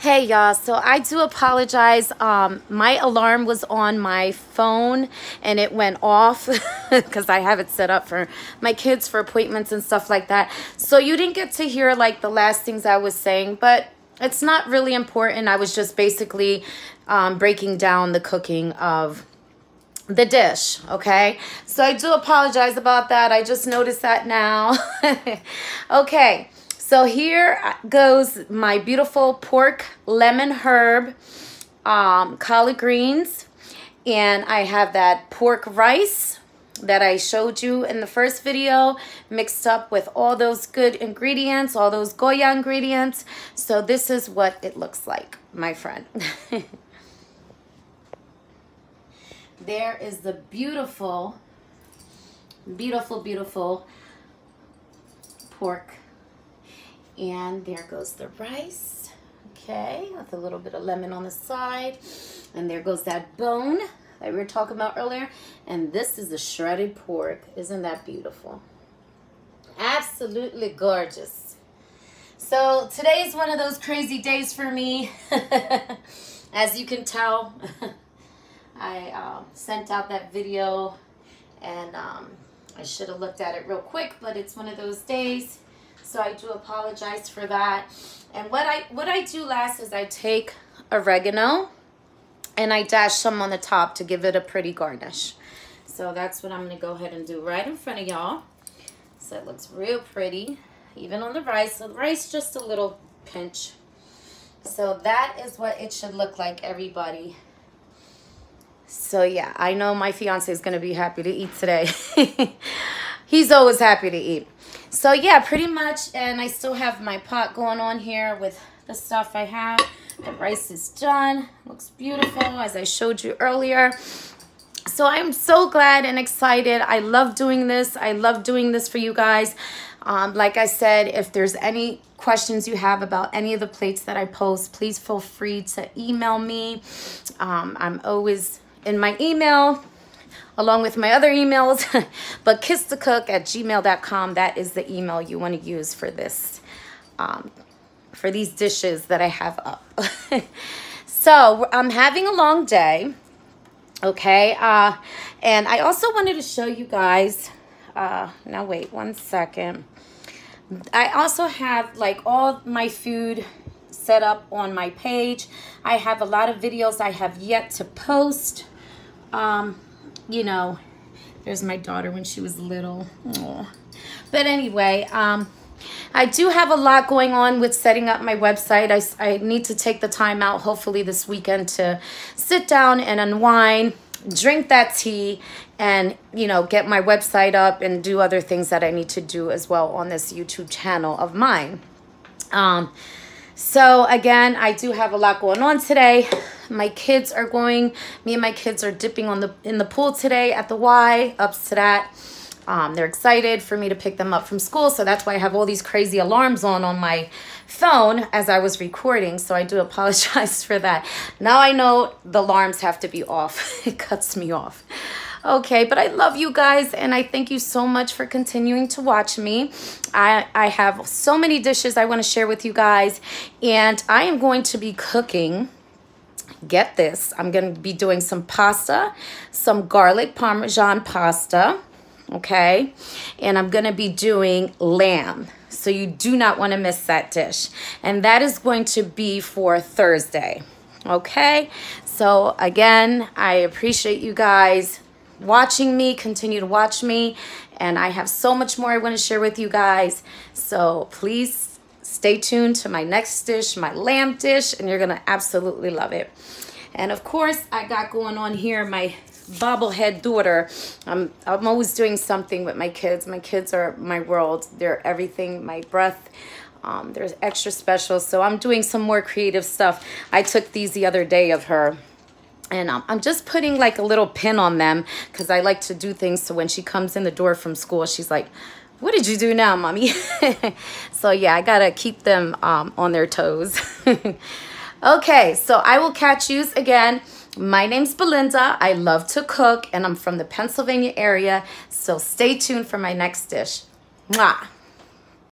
Hey y'all, so I do apologize. Um, my alarm was on my phone and it went off because I have it set up for my kids for appointments and stuff like that. So you didn't get to hear like the last things I was saying, but it's not really important. I was just basically um, breaking down the cooking of the dish okay so i do apologize about that i just noticed that now okay so here goes my beautiful pork lemon herb um, collard greens. And I have that pork rice that I showed you in the first video mixed up with all those good ingredients, all those Goya ingredients. So this is what it looks like, my friend. there is the beautiful, beautiful, beautiful pork and there goes the rice, okay, with a little bit of lemon on the side. And there goes that bone that we were talking about earlier. And this is the shredded pork. Isn't that beautiful? Absolutely gorgeous. So today is one of those crazy days for me. As you can tell, I um, sent out that video and um, I should have looked at it real quick, but it's one of those days. So I do apologize for that. And what I what I do last is I take oregano and I dash some on the top to give it a pretty garnish. So that's what I'm going to go ahead and do right in front of y'all. So it looks real pretty, even on the rice. So the rice just a little pinch. So that is what it should look like, everybody. So yeah, I know my fiance is going to be happy to eat today. He's always happy to eat. So yeah, pretty much. And I still have my pot going on here with the stuff I have. The rice is done. Looks beautiful as I showed you earlier. So I'm so glad and excited. I love doing this. I love doing this for you guys. Um, like I said, if there's any questions you have about any of the plates that I post, please feel free to email me. Um, I'm always in my email along with my other emails. but kissthecook at gmail.com, that is the email you want to use for this, um, for these dishes that I have up. so I'm having a long day. Okay. Uh, and I also wanted to show you guys, uh, now wait one second. I also have like all my food set up on my page. I have a lot of videos I have yet to post. Um, you know, there's my daughter when she was little. Aww. But anyway, um, I do have a lot going on with setting up my website. I, I need to take the time out, hopefully this weekend, to sit down and unwind, drink that tea, and, you know, get my website up and do other things that I need to do as well on this YouTube channel of mine. Um, so again, I do have a lot going on today. My kids are going, me and my kids are dipping on the in the pool today at the Y, ups to that. Um, they're excited for me to pick them up from school. So that's why I have all these crazy alarms on on my phone as I was recording. So I do apologize for that. Now I know the alarms have to be off. it cuts me off. Okay, but I love you guys and I thank you so much for continuing to watch me. I, I have so many dishes I want to share with you guys and I am going to be cooking. Get this i'm going to be doing some pasta some garlic parmesan pasta okay? And i'm going to be doing lamb so you do not want to miss that dish. And that is going to be for thursday okay? So again i appreciate you guys watching me, continue to watch me. And I have so much more I want to share with you guys. So please stay tuned to my next dish, my lamb dish, and you're going to absolutely love it. And of course, I got going on here my bobblehead daughter. I'm, I'm always doing something with my kids. My kids are my world. They're everything, my breath. Um, there's extra special. So I'm doing some more creative stuff. I took these the other day of her and um, I'm just putting like a little pin on them because I like to do things so when she comes in the door from school, she's like, what did you do now, mommy? so yeah, I gotta keep them um, on their toes. okay, so I will catch you again. My name's Belinda. I love to cook and I'm from the Pennsylvania area. So stay tuned for my next dish. Mwah.